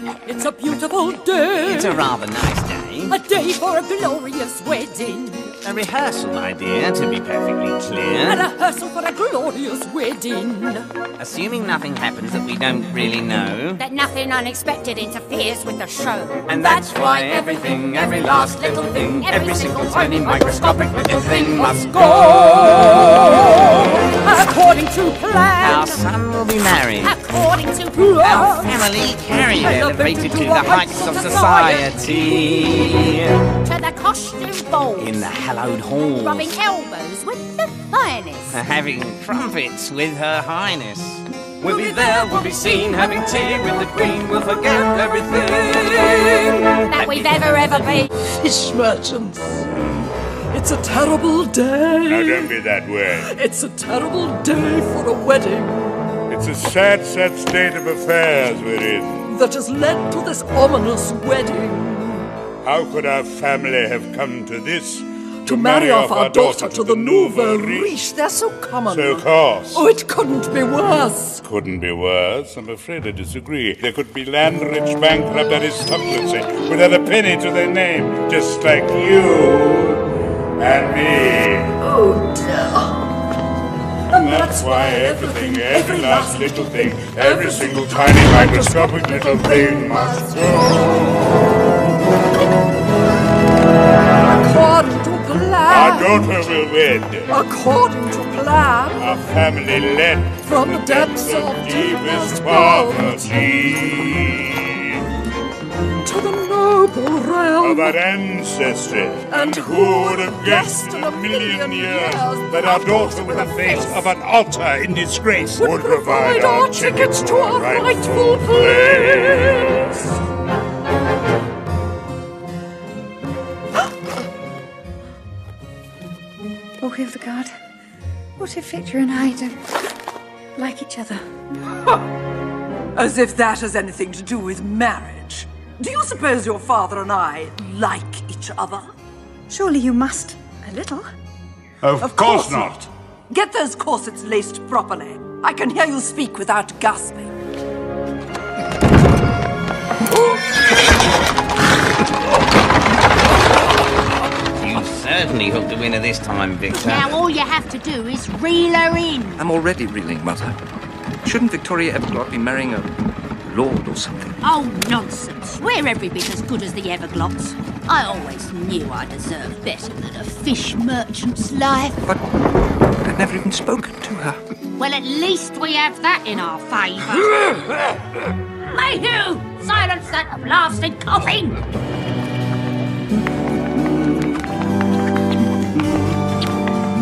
a beautiful day. It's a rather nice day. A day for a glorious wedding. A rehearsal, my dear, to be perfectly clear. A rehearsal for a glorious wedding. Assuming nothing happens that we don't really know. That nothing unexpected interferes with the show. And that's why everything, every last little thing, every single tiny microscopic little thing must go. According to plan. Our son will be married. According to Our family carried, elevated to the heights of society. To the costume ball. In the hallowed halls. Rubbing elbows with the finest. Having trumpets with her highness. We'll be there, we'll be seen, having tea with the queen. We'll forget everything That we've ever, ever been. Fish merchants. It's a terrible Now day. don't be that way. It's a terrible day for a wedding It's a sad, sad state of affairs we're in. that has led to this ominous wedding. How could our family have come to this? To marry off our daughter to the nouveau riche. They're so common. So coarse. Oh, it couldn't be worse. Couldn't be worse. I'm afraid I disagree. There could be land-rich bankrupt aristocracy without a penny to their name, just like you why everything, every last little thing, every single tiny microscopic little thing must go. According to plan, Our daughter will wed. According to plan. Our family led From the depths of deepest deepest poverty. Of our ancestry, and who would have guessed in a million years that our daughter with the face of an otter in disgrace would provide our tickets to our rightful place? Oh, Hildegarde, what if Victor and I don't like each other? As if that has anything to do with marriage. Do you suppose your father and I like each other? Surely you must. A little. Of, course not. Get those corsets laced properly. I can hear you speak without gasping. You certainly hooked the winner this time, Victor. Now all you have to do is reel her in. I'm already reeling, Mother. Shouldn't Victoria Everglot be marrying a lord or something? Oh, nonsense. We're every bit as good as the Everglots. I always knew I deserved better than a fish merchant's life. But I'd never even spoken to her. Well, at least we have that in our favour. Mayhew! Silence that blasted coughing!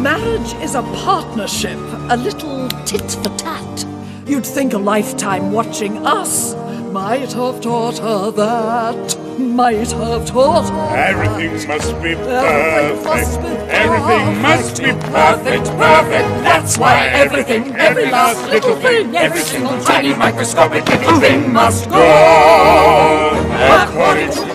Marriage is a partnership, a little tit for tat. You'd think a lifetime watching us might have taught her that. Might have taught her. Everything must be must perfect. be Everything must be perfect, perfect. That's why everything, every last little thing, every single tiny microscopic little thing must go according to